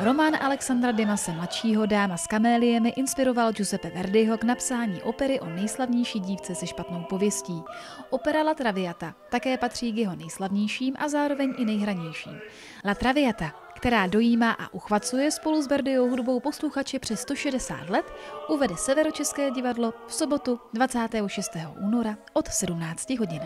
Román Alexandra Dimase mladšího Dáma s kaméliemi inspiroval Giuseppe Verdiho k napsání opery o nejslavnější dívce se špatnou pověstí. Opera La Traviata také patří k jeho nejslavnějším a zároveň i nejhranějším. La Traviata, která dojímá a uchvacuje spolu s Verdiou hudbou posluchače přes 160 let, uvede Severočeské divadlo v sobotu 26. února od 17 hodin.